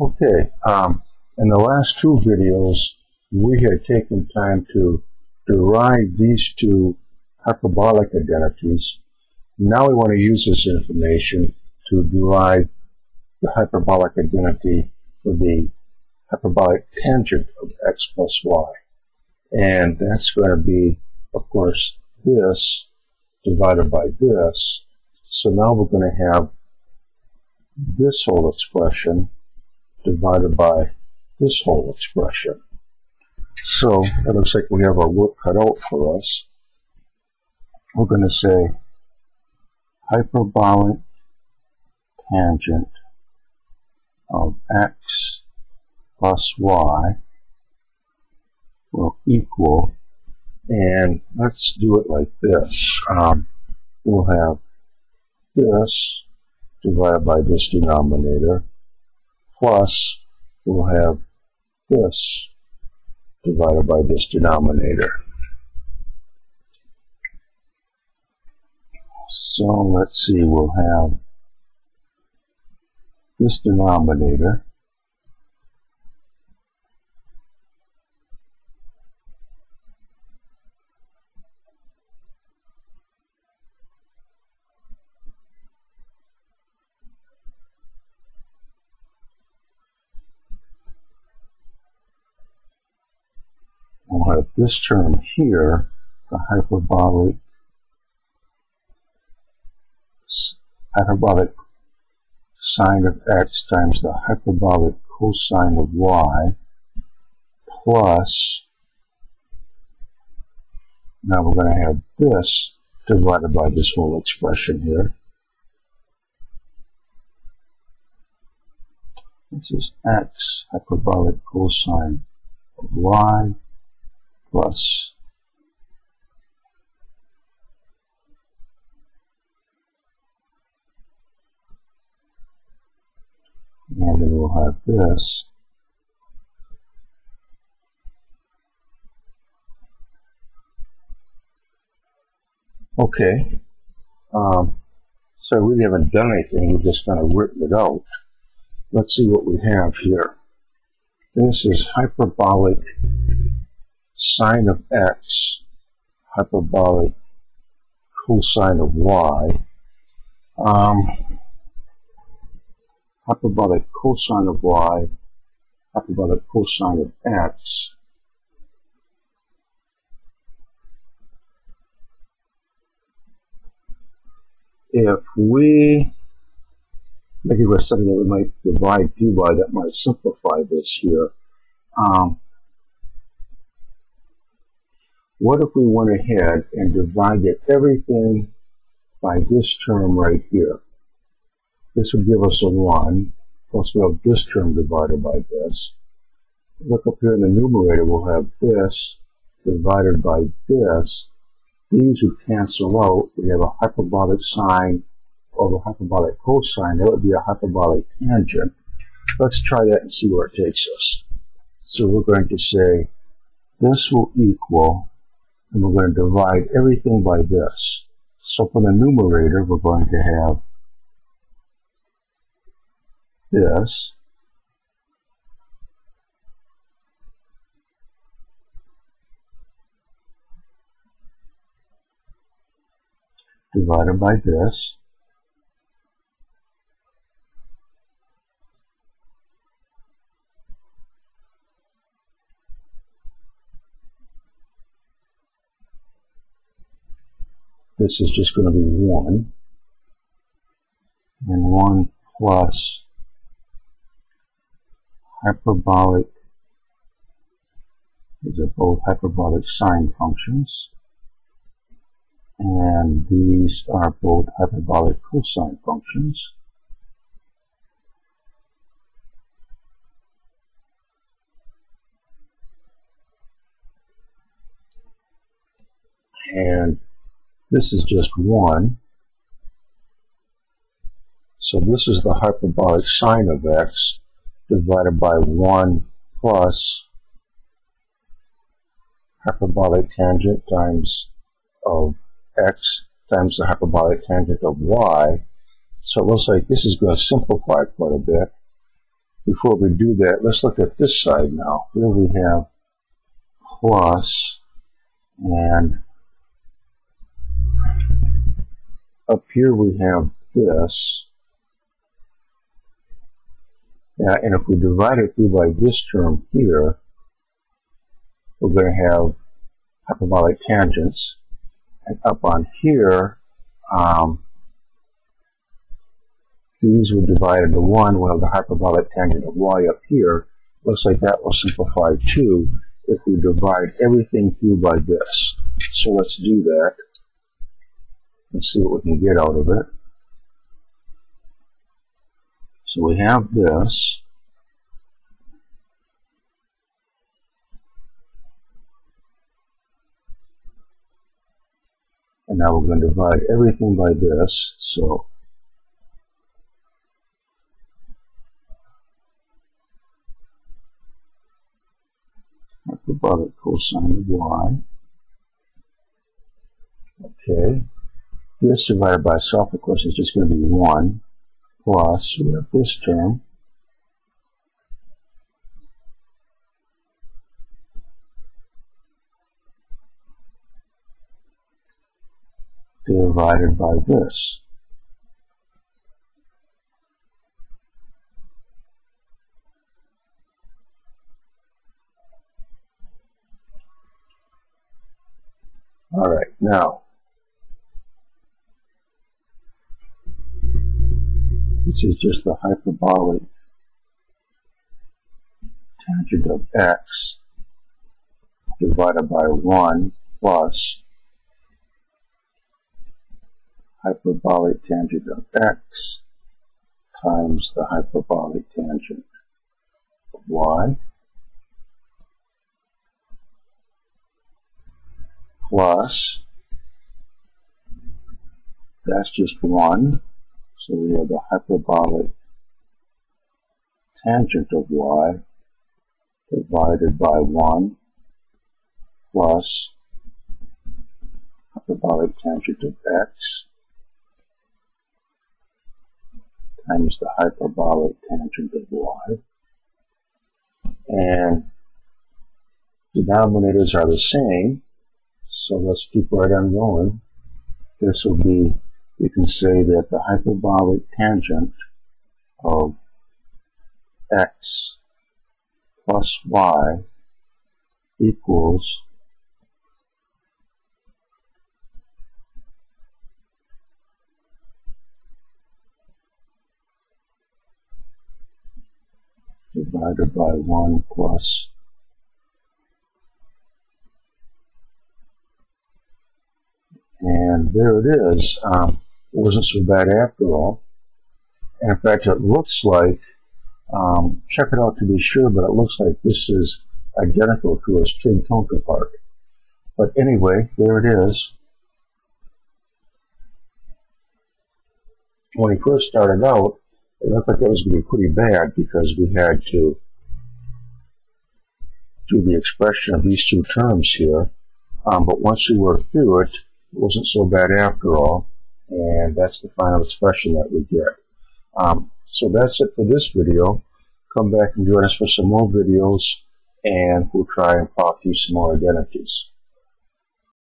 Okay, um, in the last two videos, we had taken time to derive these two hyperbolic identities. Now we want to use this information to derive the hyperbolic identity for the hyperbolic tangent of x plus y. And that's going to be, of course, this divided by this. So now we're going to have this whole expression divided by this whole expression. So it looks like we have our work cut out for us. We're going to say hyperbolic tangent of x plus y will equal, and let's do it like this. Um, we'll have this divided by this denominator plus we'll have this divided by this denominator. So let's see, we'll have this denominator this term here, the hyperbolic hyperbolic sine of x times the hyperbolic cosine of y plus now we're going to have this divided by this whole expression here. This is x hyperbolic cosine of y plus and then we'll have this. Okay um, so really haven't done anything we've just kind of written it out. Let's see what we have here. This is hyperbolic sine of x hyperbolic cosine of y. Um, hyperbolic cosine of y, hyperbolic cosine of x. If we, maybe we're something that we might divide dy that might simplify this here. Um, what if we went ahead and divided everything by this term right here? This would give us a 1, plus we'll have this term divided by this. Look up here in the numerator, we'll have this divided by this. These would cancel out. We have a hyperbolic sine over hyperbolic cosine. That would be a hyperbolic tangent. Let's try that and see where it takes us. So we're going to say this will equal and we're going to divide everything by this. So for the numerator, we're going to have this divided by this this is just going to be 1. And 1 plus hyperbolic, these are both hyperbolic sine functions. And these are both hyperbolic cosine functions. And this is just 1. So this is the hyperbolic sine of x divided by 1 plus hyperbolic tangent times of x times the hyperbolic tangent of y. So it looks like this is going to simplify quite a bit. before we do that, let's look at this side now. Here we have plus, and up here we have this. Yeah, and if we divide it through by this term here, we're going to have hyperbolic tangents. And up on here, um, these would divide into 1. We'll have the hyperbolic tangent of y up here. Looks like that will simplify too if we divide everything through by this. So let's do that and see what we can get out of it. So we have this. And now we're going to divide everything by this. So hyperbolic cosine of y. Okay. This divided by itself, of course, is just going to be 1 plus, we have this term, divided by this. All right, now, this is just the hyperbolic tangent of x divided by 1 plus hyperbolic tangent of x times the hyperbolic tangent of y plus, that's just 1, so we have the hyperbolic tangent of y divided by 1 plus hyperbolic tangent of x times the hyperbolic tangent of y. And denominators are the same, so let's keep right on going. This will be, we can say that the hyperbolic tangent of x plus y equals divided by 1 plus And there it is. Um, wasn't so bad after all. And in fact, it looks like, um, check it out to be sure, but it looks like this is identical to its twin counterpart. But anyway, there it is. When he first started out, it looked like it was going to be pretty bad because we had to do the expression of these two terms here. Um, but once we worked through it, it wasn't so bad after all, and that's the final expression that we get. Um, so that's it for this video. Come back and join us for some more videos, and we'll try and plot through some more identities.